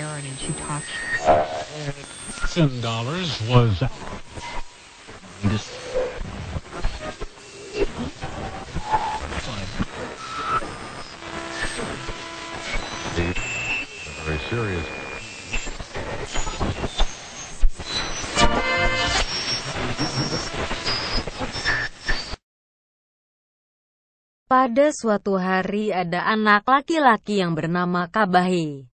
started to talk. Thousand dollars was Very serious. Pada suatu hari ada anak laki-laki yang bernama Kabahi.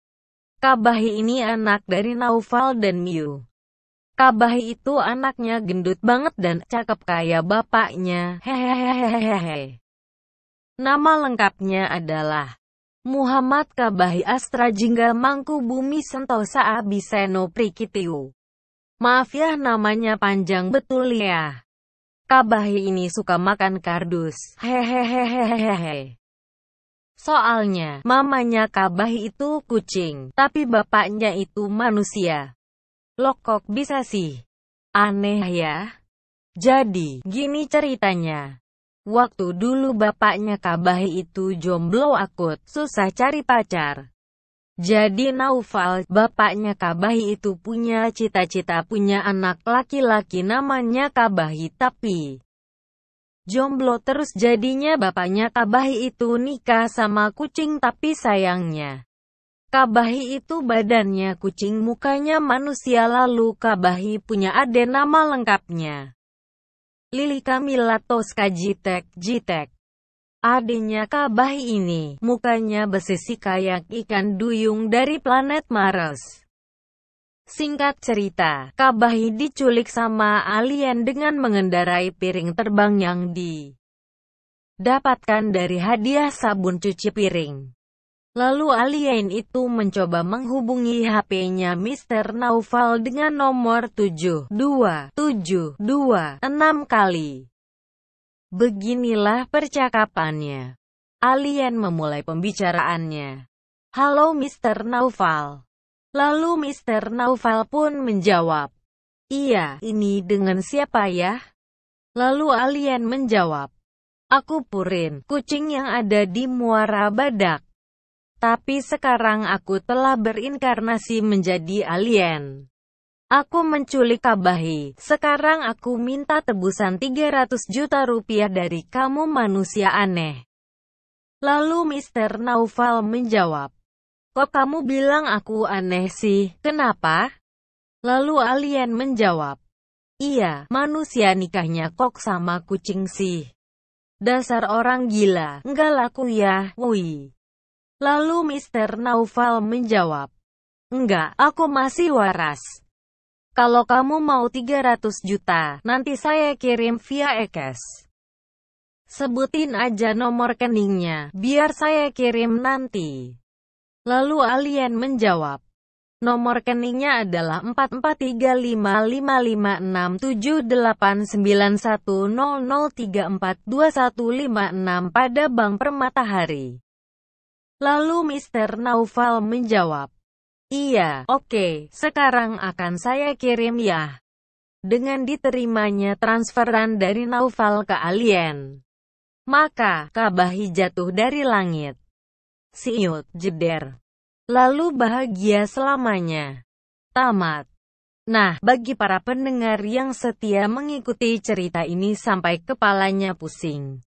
Kabahi ini anak dari Naufal dan Miu. Kabahi itu anaknya gendut banget dan cakep kayak bapaknya. Hehehehehehe. Nama lengkapnya adalah Muhammad Kabahi Astra Jingga Mangku Bumi Sentosa Abiseno Prikitiu. Maaf ya namanya panjang betul ya. Kabahi ini suka makan kardus. Hehehehehehe. Soalnya, mamanya Kabahi itu kucing, tapi bapaknya itu manusia. Lokok bisa sih. Aneh ya. Jadi, gini ceritanya. Waktu dulu bapaknya Kabahi itu jomblo akut, susah cari pacar. Jadi Naufal, bapaknya Kabahi itu punya cita-cita punya anak laki-laki namanya Kabahi tapi jomblo terus jadinya bapaknya Kabahi itu nikah sama kucing tapi sayangnya. Kabahi itu badannya kucing mukanya manusia lalu Kabahi punya ade nama lengkapnya. Lili Kamila Toska Jitek Jitek. Adanya Kabahi ini, mukanya bersisi kayak ikan duyung dari planet Mars. Singkat cerita, Kabahi diculik sama alien dengan mengendarai piring terbang yang didapatkan dari hadiah sabun cuci piring. Lalu alien itu mencoba menghubungi HP-nya Mr. Naufal dengan nomor 7276 kali. Beginilah percakapannya. Alien memulai pembicaraannya. Halo Mr. Naufal. Lalu Mr. Naufal pun menjawab. Iya, ini dengan siapa ya? Lalu alien menjawab. Aku Purin, kucing yang ada di Muara Badak. Tapi sekarang aku telah berinkarnasi menjadi alien. Aku menculik Kabahi, sekarang aku minta tebusan 300 juta rupiah dari kamu manusia aneh. Lalu Mr. Naufal menjawab, Kok kamu bilang aku aneh sih, kenapa? Lalu alien menjawab, Iya, manusia nikahnya kok sama kucing sih. Dasar orang gila, enggak laku ya, woi. Lalu Mr. Naufal menjawab, Enggak, aku masih waras. Kalau kamu mau 300 juta, nanti saya kirim via ekes. Sebutin aja nomor rekeningnya, biar saya kirim nanti. Lalu alien menjawab. Nomor rekeningnya adalah 443555589100342156 pada Bank Permatahari. Lalu Mr. Naufal menjawab. Iya, oke, sekarang akan saya kirim ya. Dengan diterimanya transferan dari Naufal ke alien. Maka, Kabahi jatuh dari langit. Siut, jeder. Lalu bahagia selamanya. Tamat. Nah, bagi para pendengar yang setia mengikuti cerita ini sampai kepalanya pusing.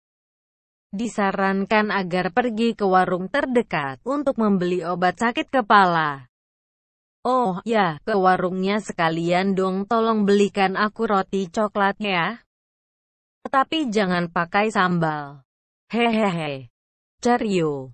Disarankan agar pergi ke warung terdekat untuk membeli obat sakit kepala. Oh, ya, ke warungnya sekalian dong tolong belikan aku roti coklat ya. Tapi jangan pakai sambal. Hehehe. Cerio.